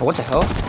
What the hell?